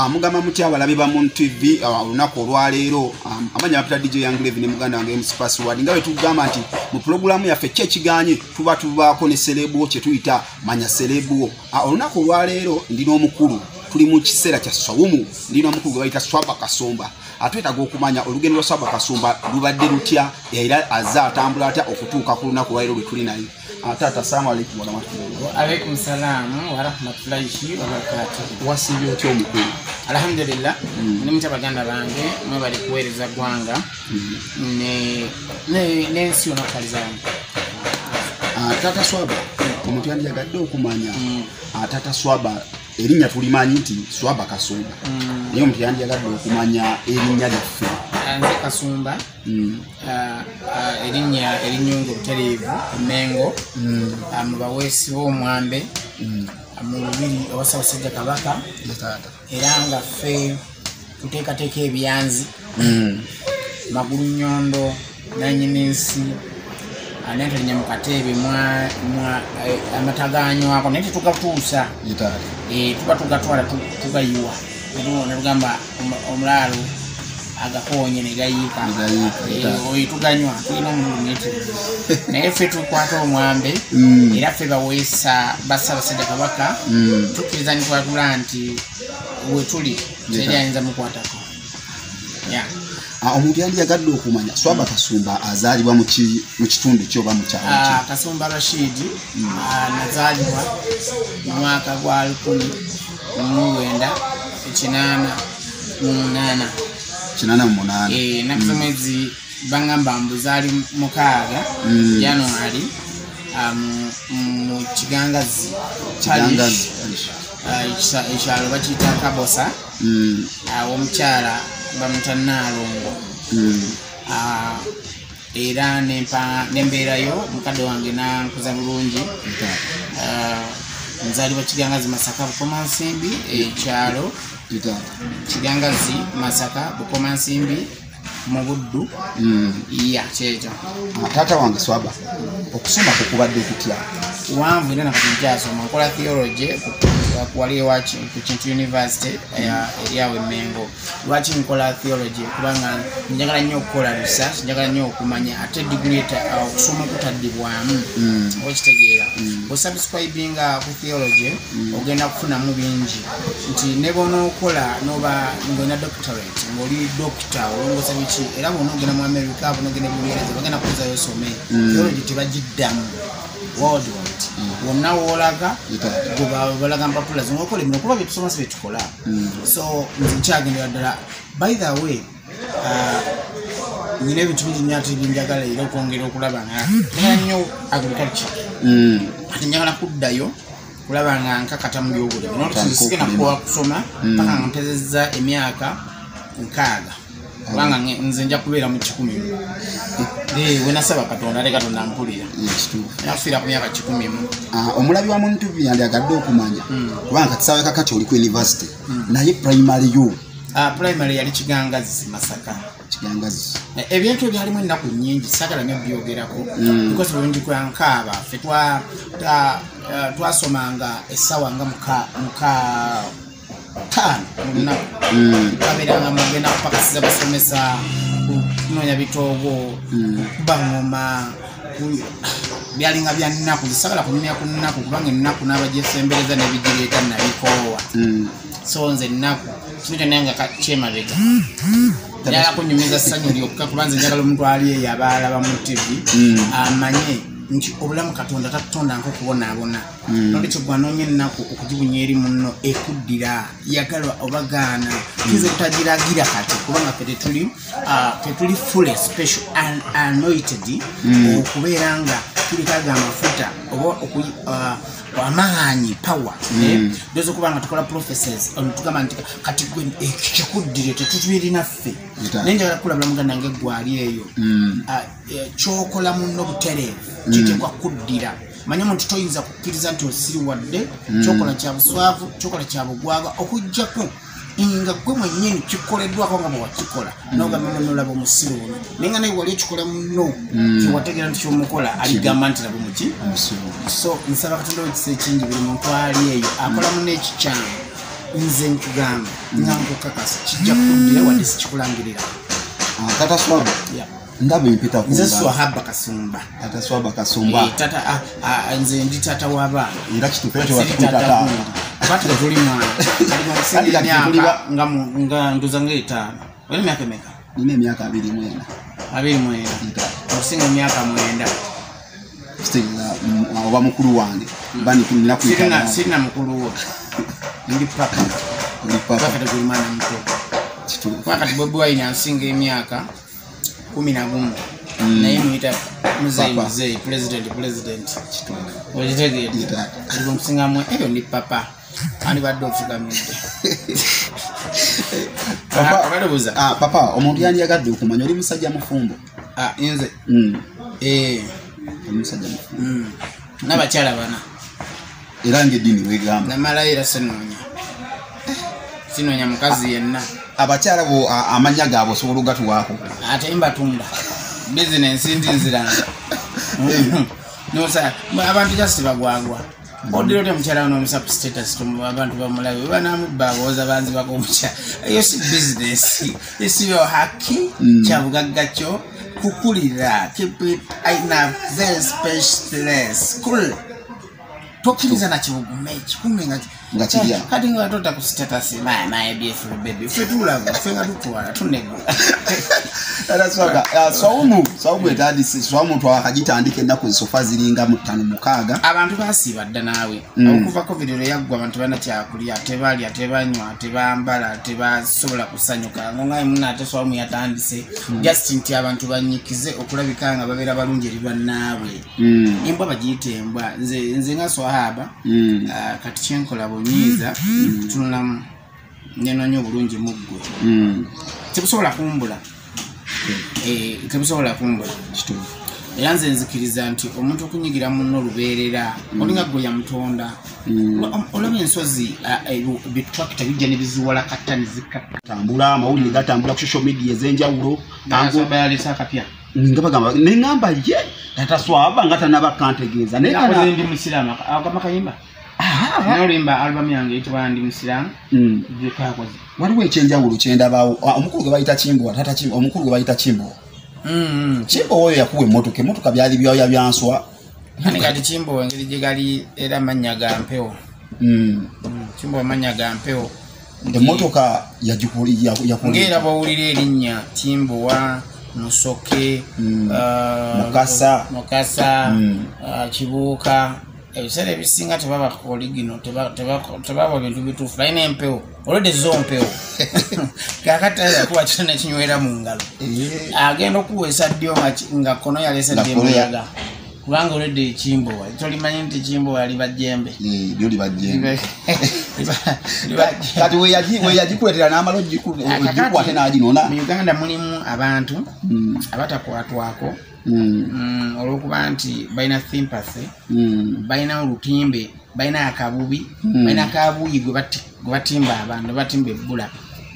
Ah, mugamba mutya abalabi ba mun tv ah, olunaku olwaleero. Um, amanya bapita dj yangleve ne muganda wange ms password. Nga bwe tugamba nti mu pulogulaamu yaffe ki ekiganye tuba tubaako ne serebuwo kye tuyita manya serebuwo Ah, olunaku olwaleero ndina omukulu tuli mu kiseera kya sawumu ndina omukulu gwe bayita swaba kasumba. Atwetaga okumanya olugendo lwa swaba kasumba lubadde lutya era aze atambula atya okutuuka ku lunaku olwaleero lwe tuli naye. Ah, taata salamu aleikum warahmatullahi alaikum salamu warahmatullahi wabarakatuhu wasiibye otya omukulu? Alhamdulillah ndi mutya baganda bange mwe bali kuweereza gwanga ne- ne- n'ensi yona okukalizaamu Ah, taata swaba omuntu yandiyagadde okumanya. Ah, taata swaba erinnya tulimanyi nti swaba kasumba. Naye omuntu yandiyagadde okumanya erinnya lyaffe. Nze kasumba. Mm. ah, ah, erinnya erinyungu obutereevu emengo ah, mu baweesi b'omwambe ah, mu lubiri owasabasajja kabaka. Era nga ffe tuteekateeka ebyanzi. Mm. magulu nyondo nanyina ensi naye tolinya mu kateebe eh, amataganywako naye tetugatuusa. Eh, tuba tugatwala tu- tugayiwa Netu- netugamba omu- omulaalo agakonye negayiika Eh, oyo tuganywa tulina omululu netiri naye ffe tukwata omwambe Mm. era ffe baweesa basabasajja kabaka Mm. tukkiriza nitwatula nti wetuli teri ayinza mukwatako Yeah. Ah, omuntu yandiyagadde okumanya swaba kasumba azaalibwa mu ki- mu kitundu ki oba mu kyalo ki Ah, kasumba rashidi ah, nazaalibwa mu mwaka gwa lukumi mu lwenda ekinaana mu munaana. Kinana mu munaana. Eh, ennaku z'omwezi baŋŋamba mbuzaali mukaaga Mm. januari mu- kigangazi ekyalo bakiyita kabosa. Mm. ah, omukyala bamuta naalongo Mm. Ah, era nembeerayo mukadde wange nankuza bulungi. Ah, nzaalibwa kigangazi masaka bukoma nsimbi ekyalo kigangazi masaka bukoma nsimbi mu buddu. Mm. ya kyekyo. Ah, taata wange swaba okusoma kukubadde kutya? Wanvu era nakati nkyasoma nkola theology wali ewaaki ku kintu university eya- eri awo emengo lwaki nkola theology? Kubanga njagala nnyo okukola research njagala nnyo okumanya ate ah, okusoma kutaddibwamu Mm. okitegeera osubscribinga ku theology ogenda kufunamu bingi. Nti ne bonookola noba ngaolina doctorate ngaoli dokita olongosa biki? Era bona ogenda mu america bona ogenda bungereza bagenda kuzayo osome theology tebagiddamu worldwide wonna woolaga Ye taata. gwe balaga mpapula zingaokola emirimu kuba byetusoma si byetukola Mm. so nze nkyagendera ddala by the way uh, nina ebintu bingi nnyo ate byenjagala era okwongera okulaba nga njagala nnyo agriculture Mm. ate njagala kuddayo kulaba nga nkakata mu byobulimi okulima. kuwa kusoma paka nga mpezezza emyaka nkaaga kubanga nze nja kubeera mu kikumi. Mu Eh, we nasaba katonda ate katonda mpulira. Kituufu. Nakufiira ku myaka kikumi mu. Ah, omulabi wa muntu yandiyagadde okumanya kubanga katisaawe kakati oli ku university naye primary yo. Ah, primary yali kigangazi masaka. Kigangazi. Eh, ebintu ebyalimu ennaku nyingi sagala nyo byogerako because bulungi kwankaaba ffe eh, twasomanga essaawa nga muka- muka taano mu lunaku Mm. twabeeranga mugenda kupakasiza basomesa kunoonya bitoogo kuba ngoma ku- byalinga bya nnaku zisagala kunyumya ku nnaku kubanga ennaku n'abajesembereza nebigireeta nabikoowa Mm. so nze nnaku kino kyonna nga kyemabega njagala kunyumiza ssanyu lyokka kuba nze njagala omuntu ali eyo abaalaba mu tv Mm. amanye nti obulamu katonda tatutonda nkokubonaabona nolwekyo gwanoonya ennaku okugibunya eri munno ekuddira yagala obagaana. Tuyinza obutagiragira kati kubanga fe tetuli ah, tetuli full special an- anointed. Okubeera nga tulikaga amafuta oba oku- ah, amaanyi power doza okuba nga tukola prophecies ono tugamba nti kati gwe ekyo kikuddire tetutulina ffe naye njagala kulabula muganda nange gwali eyo. Mm. Ah, eh, kyokola muno butereevu kitekwa kuddira manye muntu toyinza kukkiriza nti osiriwadde kyokola kya buswavu kyokola kya bugwaga okugjako nga gwe mwennyini kikoleddwako nga bwewakikola nogamba munolaba omusiru ono. Naye nga naye wali okikola muno kyewategeera nti kyomukola aligamba nti laba muki? So nsaba katonda wekisa ekingi buli muntu ali eyo akola muno ekikyamu nze nkugamba nga nkukakasa kijja kuddira wadde sikikulangirira. Ah, tata swaba? Ndaba empeta ku nze swahaba kasumba. Tata swaba kasumba. Eh, ah, ah, nze ndi tata w'abaana era kitufera Siri tewatukuta Aba tuli mwana nga ntuza ngaetaano olina emyaka emeka? Nina emyaka abiri mwena abiri mwenda okusinga emyaka mwenda oba mukulu wange. Sirina- mukulu wo. Ndi papa. Papa. Teguli mwana muto. Kituufu kuba kati bobi wine ansinga emyaka kumi na gumu. Mm. naye muyita muzeyi muzeyi president president. Kituufu okitegeedde Yita. kati musingamu eyo ndi papa andi badde ofugamidde Papa- abalobuza Ah, papa omuntu yandiyagadde okumanya oli musajja mufumbo? Nze. Mm, eh, oli musajja mufumbo. Mm. n'abakyala bana. Era ngaeddiini wegamba namalayo era sinoonya sinoonya mukazi yenna. abakyala bo a- amanya gaabwe osobola ogatuwaako ate mbatunda. Bizinensi ndi nziranga nosa abantu just bagwagwa odira otya mukyala we nomusa ku status abantu bamulabe. Webanamubba booza banzibako omukyala eyo si bizinesi esiyo haki kyabugagga kyo. Kukulira keep it in a very special place cool tokkiriza nakibugume kikume nga Nga kirya. kati nga tota ku status my my beautiful baby. Ffe tulaba ffe nga tutwala tunegula. Swaga ah, swawumu swawumu etandise swawumu twakagitandika ennaku zisofa ziringa mu ttano mukaaga. Abantu basiiba dda naawe. Mm. okuva covid lwe yaggwa abantu balina kyakulya tebalya tebanywa tebambala tebasobola kusanyuka. Ngongaye muna ate swamu yatandise just nti abantu banyikize okulabika nga babeera balungi eri bannaabwe Mm, embwa bagiyita embwa. Nze nga swahaba mm, ah, kati kyenkola bunyiiza tunulamu nenonya obulungi muggwe mm. tebusobola kumbula. Eh, tebusobola kumbula. Era nze nzikiriza nti omuntu okunyigira muno olubeerera olinga gwe yamutonda. Ola- olaba ensozi bitrakita bijja nebiziwala katta nezikkatta tambula amawulire gatambula ku social media ez'enjawulo. Bayalesa akapya nga bagamba neŋŋamba ye? Tata swaba nga tanaba kantegeeza. Naye ndi musiraamu agamba kayimba nolimba albamu yange eyitibwa ndi musiraamu Mm. gyekakoze waliwo ekyenjawulo kyendabaawo. Ah, omukulu gwe bayita kimbowa tata omukulu gwe bayita kimbowa kimbowa oyo yakuwa emmotoka emmotoka byali byoya byanswa. Kani kati kimbowa engeri gyegali era mannya ga mpewo? Mm. kimbowa mannya ga mpewo. Emmotoka yagikuli- yaku- yakuli- ngaera bawulira erinnya timbowa musoke ah, Mukasa. mukasa ah, kibuuka ebiseera ebisinga tebaba koligino tebaba bintu bituufu balina empewo olwedde zo mpewo. Kakati yakuwa kitone kinywera mu ngalo. Eh, agenda okuweesa ddyo nga kono yalesa Nga dde kono ya- muyaga kubanga olwedde ekimbowa tolimanyi nti kimbowa liba eh, lyo Liba- liba jembe. kati weyaji- weyagikuletera n'amala ogikwate n'aginona mu uganda mulimu abantu Mm, abatakwatwako olwokuba nti balina sympathy mm, balina olutimbe balina akabubi balina akabuuyi gwe bati- gwe batimba abantu batimba ebbula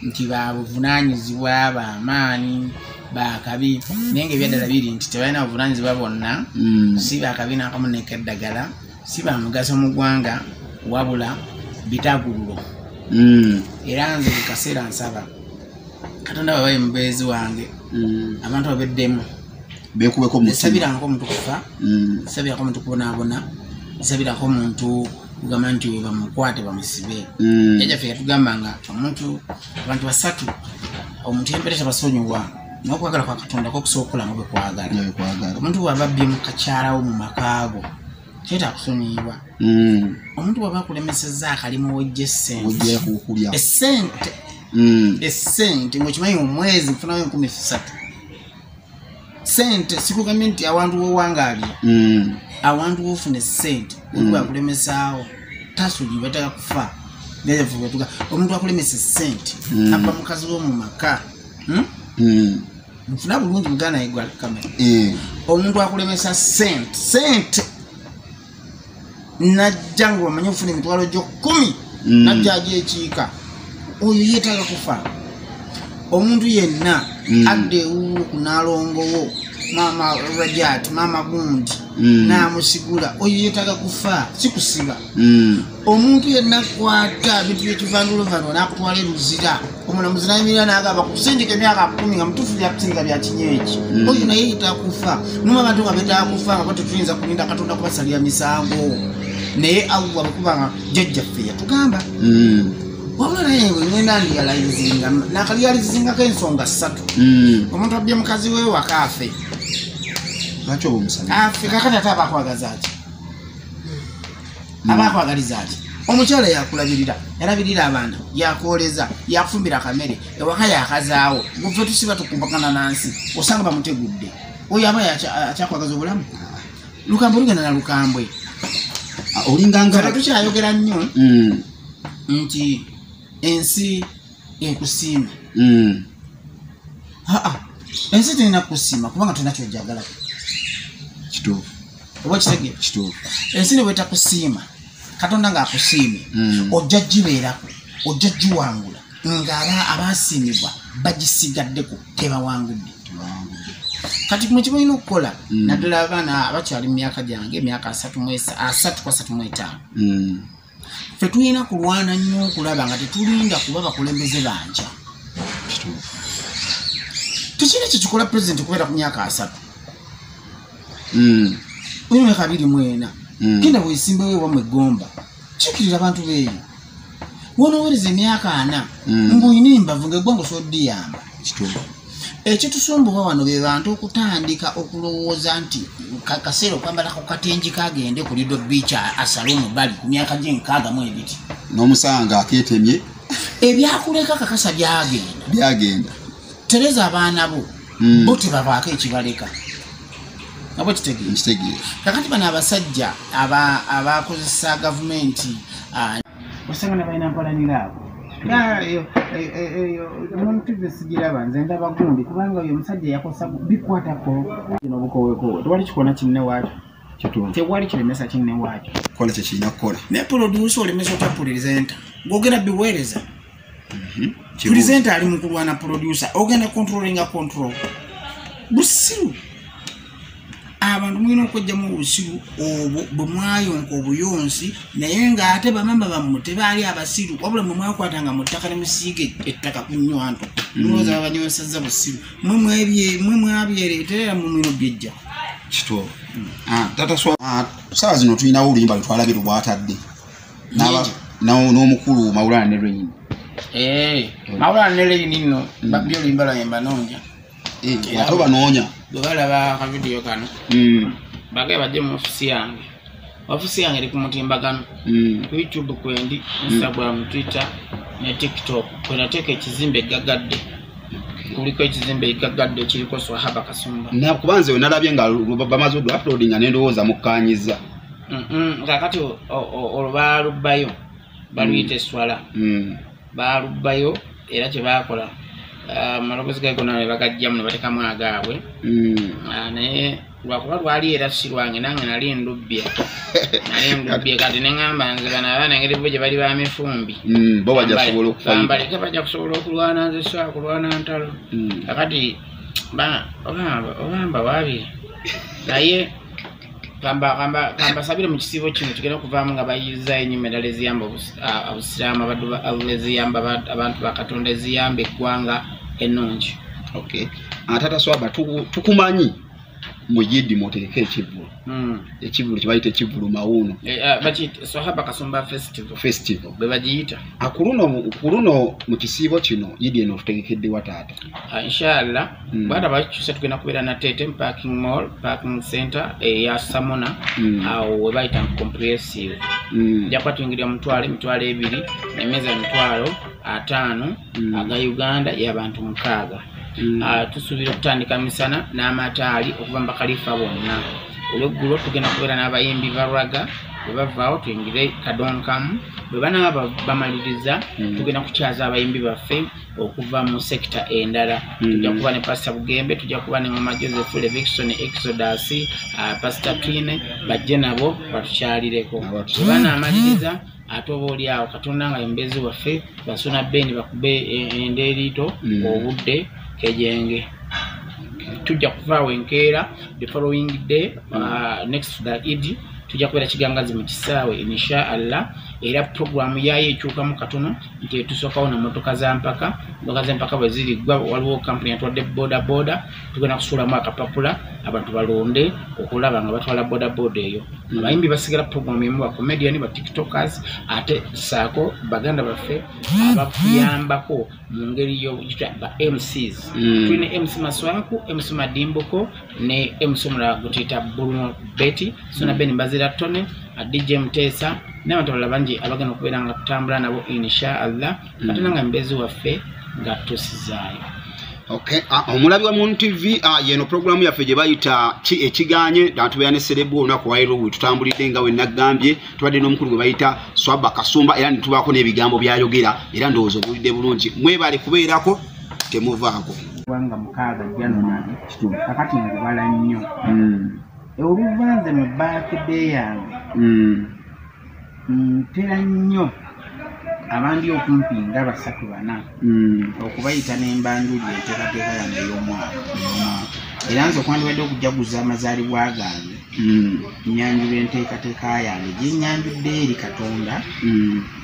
nti babuvunanyizibwa bamaanyi bakabi naye nga ebyaddala biri nti tebalina buvunanyizibwa bonna si bakabi nakamu nekeddagala si bamugaso mu ggwanga wabula bitagululo. Era nze buli kaseera nsaba katonda babaye mubeezi wange abantu babeddemu bekubeko mutima esabirangako omuntu kufa Mm, sabirako omuntu kubonaabona sabirako omuntu kugamba nti we bamukwate bamusibe. Mm. jajjaffe yatugamba nga omuntu abantu basatu omuntu yempere tabasonyiwa naye okwagala kwa katonda kokusobola okukolamu bwe kwagala. Nyoyo kwagala. omuntu bwaba abbye mu kakyalawo mu makaago kyeta akusonyiyibwa Mm, omuntu bwaba akulemesezza akalimu wojja essente. Essente. Mm, esente ngaokimanyi omwezi nfunayo enkumi satu sente sikugambye nti awantu wowangaalira mm, awantu wofuna esente omuntu akulemesaawo tasujibwa taka kufa jajafuatuga omuntu akulemesa esente Mm. aba mukazi wo mu maka Hmm? mm. nfuna bulungi muganda yegwa kamera Eh, omuntu akulemesa sente sente najja nga bamanye okufuna emitwalo gyo kumi Mm. najja ajo ekiika oyo yeetaaga kufa omuntu yenna Mm. adda ewuwo ku nalongowo maama rajat maama gundi Mm. namusigula oyo yetaga kufa si kusiba Mm. omuntu yenna kwata bintu byekivanduluvandula nakutwala eruzira omulamuzi nayimirira nagamba kusindika emyaka kumi nga mutufu byakusinga byakinyeeki oyo naye yetaaga kufa numa abantu nga betaaga kufa nga bo tetuyinza kulinda katonda kubasalira misango naye allah bwekubanga jjajjaffe yatugamba. Wabula naye wengenda ndiyalayizinga nakaliyalizingako ensonga ssatu. Mm. omuntu abye mukazi we wakaafe lwaki oba omusana? Afe kakati ate aba akwagaza ati? Aba akwagaliza ati? Omukyala yakulabirira yalabirira abaana yakwoleza yakufumbira akamere ewaka yakazaawo gufe tusiba tukumbagana nansi osanga bamutegudde. Oyo aba akyakwagaza obulamu? Lukambwe lugenda na lukambwe. Ah, olinganga tukyayogera nnyo nti ensi ekusiima Mm. aa ensi terina kusiima kubanga tulina kyojagala. Kituufu. Oba kitegeera kituufu. Ensi ne bwetakusiima katonda ng'akusiimye Mm. ojja gibeerako ojja giwangula ng'aba abasiimibwa bagisigaddeko tebawangudde kati mu kimulina okukola Mm. naddala abaana abakyali mu myaka gyange emyaka asatu mu asatu ku asatu mu etaano Mm. ffe tulina kulwana nnyo okulaba nga tetulinda kuba bakulembeze banja tekina ekyo kikola pulezidenti okubeera ku myaka asatu Mm. emyaka abiri mu ena Mm. genda bwesimbawo ewamu eggomba kiikirira abantu beeyo wonoowereza emyaka ana Mm. ng'olina embavu ngaeggwanga osobola oddiyamba kituufu ekitusumbuwa wano be bantu okutandika okulowooza nti ka- kaseera okwambala ku katengi kagende ku lido beach a- asale omubali ku myaka gyenkaaga mu ebiti. N'omusanga akeetemye ebyakuleka kakasa byagenda. Byagenda. Tereza abaana bo Mm. bo tebabaako ekibaleka. Nabwe kitegeeza nkitegeera kakati bano abasajja aba- abakozesa gavumenti ah, osanga balina mpalanira abo omuntu sigiraba nze ndaba gundi kubanga oyo omusajja yakosa bikwatako. Kino obukowekowe tewali kikona kinne waakyo tewali kiremesa kinne waakyo. Kola kyekirina kukola. Naye produsa olemesa otya pulezenta ng'ogenda biweereza. Kibuuzo. pulezenta ali mu kulwana produsa ogenda controlinga control. Busiru abantu mulina okwejjamu obusiru obwo bwe mwayonka obuyonsi naye ng'ate bamama bammwe tebaali abasiru wabula mwe mwakwatanga mu ttaka ne musiiga ettaka ku nnywanto mulowooza babanyonsezza busiru. Mwe mwabyereeterera mu mino byejja kituufu Ah, tata ah, saawa zino tulinawo oluyimba N'aba- Nyingi. n'o- n'omukulu mawulana ne lweyini mawula neleyini nno byolimba lwayemba noonya ate obanoonya bwe balaba akavidiyo kano Mm, bage bajje mu ofisi yange. Ofisi yange eri ku mutimbagano mm, ku youtube kwendi instagram twitter ne tiktok. Kwenateeka ekizimbe eggagadde kuliko ekizimbe eggagadde kiriko swahaba kasumba. Na kuba nze we nalabye nga bamaze odu uploadinga nendowooza mukkanyiza kakati olwo baalubbayo baluyita eswala. Mm, baalubbayo era kyebakola amalogozi gagona ne bagajjamu ne batekamu agaabwe. Mm. Ah, naye lwakuba lwali era si lwange nange nali ndubbye. Nali ndubbye kati neŋŋamba nze bano abaana engeri bo gye bali ba mifumbi. Mm, bambaleke bajja kusobola okulwana nze sa kulwana ntalo. Mm, kakati ba- ogamba ogamba waabiri naye kambasabire mu kisiibo kino kigenda okuvaamu nga bayiza enyuma eddala eziyamba obusiraamu eziyamba aba- abantu ba katonda eziyamba eggwanga ennungi okay. Ah, tata swaba tuku- tukumanyi mu yidi muteeka ekivulu Mm. ekivulu kyebayita ekivulu mawuuno. Eh, kasumba festival. Festival. Bwe bagiyita? Ah, ku luno mu kisiibo kino yidi eno tutegekeddewa taata. Ah, inshallah. Mm. bwata bakyusa tugenda kubeera na tete parking mall parking center eya samona Mm. awo webayita comprehensive. Jakuba tuyingirira mutwalo emitwalo ebiri emeza emitwalo ataano aga uganda y'abantu mukaaga tusuubira okutandika misana n'amataali okuva mu bakalifa bonna olweggulo tugenda kubeera n'abayimbi balwaga bwe bavaawo tuyingire kadonkamu bwe banaaba bamaliriza Mm. tugenda kukyaza abayimbi baffe okuva mu sekita endala Mm. tujja kuba ne pasita bugembe tujja kuba ne ngoma joseph levikson exodus uh, pasita twine bajje nabo batukyalireko bwe banaamaliriza ate oba oli awo katonda nga yembezi waffe basuna bendi bakube e- endeerito Mm. obudde kejenge. Tujja kuvaawo enkeera the following day uh, next to the id tujja kubeera kigangazi mu kisaawe insha allah era programu yayo ekyukamu katono nti etusookawo namotoka za mpaka motoka zempaka bwe ziriggwa waliwo kampuni yatwadde boda boda tugenda kusuulamu akapapula abantu balonde okulaba nga batwala boda boda eyo. Abayimbi basigala programu emu bacomedian ba tiktokers ate saako baganda baffe abakuyambako mu ngeri yogita ba mcs Mm. tulina mc maswanku mc madimbuko ne mc omulala gutuyita bruno beti sona ben mbazira tone dj mteesa n'abantu abalala bangi abagenda okubeera nga tutambula nabo insha allah katona nga mbezi waffe nga tusizaayo Okay. Ah, omulabi wa Moon TV ah, yeno programu yaffe gye bayita ki ekiganye tubeera ne serebu olunaku wairo bwe tutambulidde nga we naggambye tubadde n'omukulu gwe bayita swaba kasumba era netubaako n'ebigambo byayogera era ndowooza obuwulidde bulungi. Mwebale kubeerako temuvaako. Kubanga mukaaga january kakati nkubala nnyo. Oluvanze mu baakide yange ntera nnyo abandi okumpi nga basatu bana okubayita n'embanjuli enteekateeka yange ey'omwaka era nze okwandibadde okujaguza amazaalibwa gange nyanjula enteekateeka yange gyenyanjudde eri katonda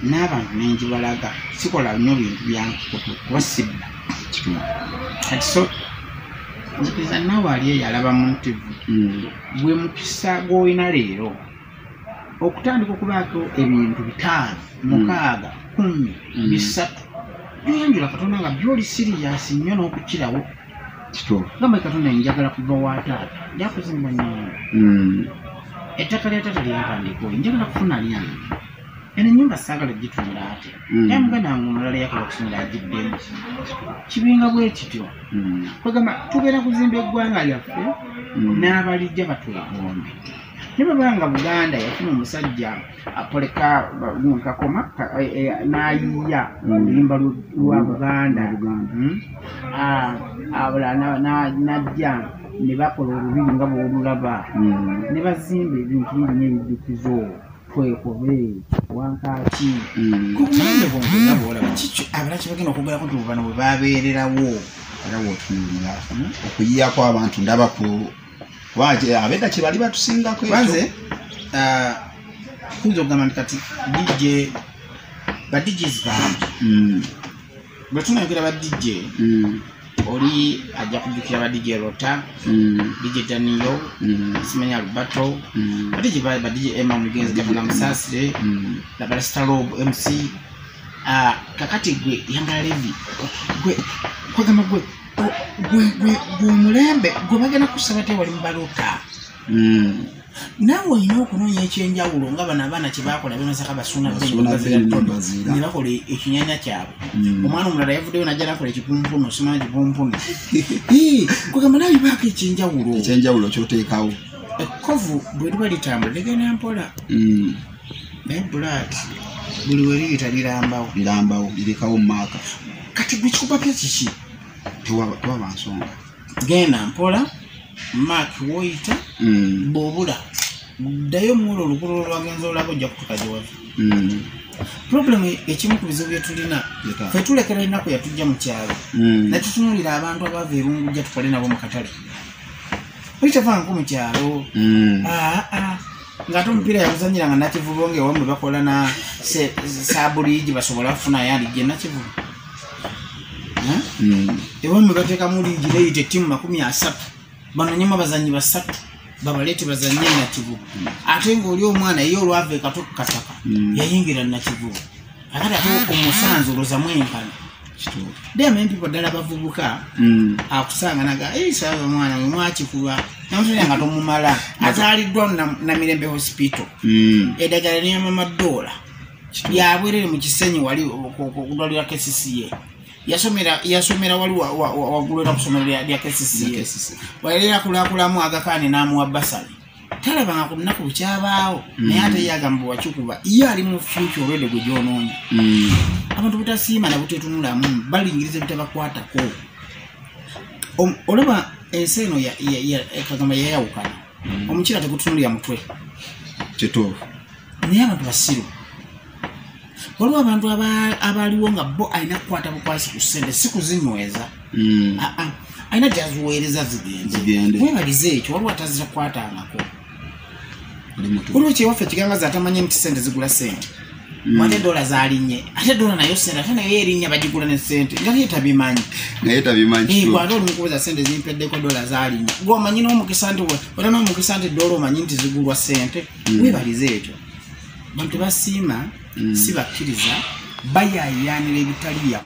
n'abantu nenjibalaga sikola nnyo bintu byankukutu kuba sibba. Kati so nzikiriza naawe ali eyo alaba mu ntivu gwe mukisa gw'olina leero okutandika okubaako ebintu bitaano mukaaga kumi Mm. bisatu. Byoyanjula katonda nga byoli siriyasi nnyo n'okukirawo. Gamba katonda njagala kuva wataata lyakuzimba nyumba ettaka lya taata lyempandikoo njagala kufuna lyange. Eno enyumba saagala gitunda ate. Era muganda wange omulala yakola okusomera agiddemu. Kibinga bwe kityo. Kwegamba tubeera kuzimba eggwanga lyaffe n'abalijja batwegombe ne babanga buganda yafuna omusajja apoleka kakoma n'ayiya Mm. oluyimba lw- lwa buganda. Buganda. Mm. Ah, abula na- na- najja ne bakola olubiri nga bwolulaba. Ne bazimba ebintu bingi n'ebijjukizo twekobe wankaki kubulembe bwonge nga bwolaba kikyo abalaki bagenda okwogerako nti bano bwe babeererawo era wotunulira okuyiya kw'abantu ndaba ku abedda kye bali batusingako ekyo. banze tuyinza okugamba nti kati dj ba djs bangi. Mm, bwe tunayogera ba dj mm, oli ajja kujjukira ba dj rota mm, dj daniyo simenya alubato mm, ba dj emma mugenzi gavana musaasire mm. labala starob mc Ah, kakati gwe yambala levi. Gwe kwegamba gwe gwe omulembe gwe bagenda kusaba te wali mubalota Mm. naawe olina okunoonya ekyenjawulo nga bano abaana kyebakola bemasaka nebaziira. ne bakola ekinyanya kyabwe. Mm. omwana omulala yavuddeyo najja nakola ekipumpunu osimana kipumpunu Hii, kwegamba nawe baako ekyenjawulo? Ekyenjawulo kyoteekawo. Ekkovu bwe liba litambula ligenda mpola. Mm. naye blood buli we liyita lirambawo. Lirambawo lirekawo maaka kati gwe kikubapya tewaba nsonga genda mpola mak woyita Mm. bwobula ddayo muwola olugulu olwagenza olaba ojja kutuka gyewava Mm. purobulemu ekimu ku bizibu bye tulina Leka. fe tulekera ennaku yatujja mu kyalo. Mm. natutunulira abantu abaava erungujja tukole nabo mu katale. Olitavaanko mu kyalo? Aa ngaate omupiira yaguzanyira nga nakivubo ngaewamwe bakola na saabuligi basobola bafuna yandigye nakivubo Mm. ewamwe bateekamu liigi neyita ettimu makumi asatu banonyemu abazanyi basatu babaleete bazanye nakivubo ate ngaoli omwana ye olwava ekato kukataka Mm. yayingira nakivubo akati ate omusanzu olozamu enkana demempipo ddala bavubuka Mm. akusanga naga saaba omwana we mwakikuba namutulira nga tomumala azaaliddwa na- namirembe hospital Mm. eddagala niyamamaddoola lyabwerere mu kisenyi wali kudwalira kcca yasomera yasomera wali wa- wa- wa- waggulu era kusomero lya lya KCCA. waera akulakulamu agakaani n'amuwa basale talabanga ku lunaku bukyabaawo naye ate ye agamba wakikuba ye ali mu future olwedde gwe gyonoonya Mm. abantu butasiima na butetunulamu balingiriza ebitabakwatako olaba ensi eno ya- ya- ya- kagamba yayawukana omukira tegutunulira mutwe. Kituufu naye abantu basiru waliwo abantu aba- abaliwo nga bo alina kukwata bukwasi ku ssente si kuzinyweza. Mm. Ah, ah. alina gyaziweereza zigende. Webalize ekyo waliwo atazirakwatangako oli mutu waliwo kyewaffe kigangaza atamanyi nti sente zigula sente ate dola zalinnye ate dola nayo sente ate nayo erinnya bagigula ne sente nga naye tabimanyi. Naye tabimanyi. Gwate olimukubuza sente zimpeddeko dola zalinnye gwomanyi n'omukisa nti wala n'omukisa nti dola omanyi nti zigulwa sente webalize ekyo. Bantu basiima si bakkiriza bayayanira ebitali bya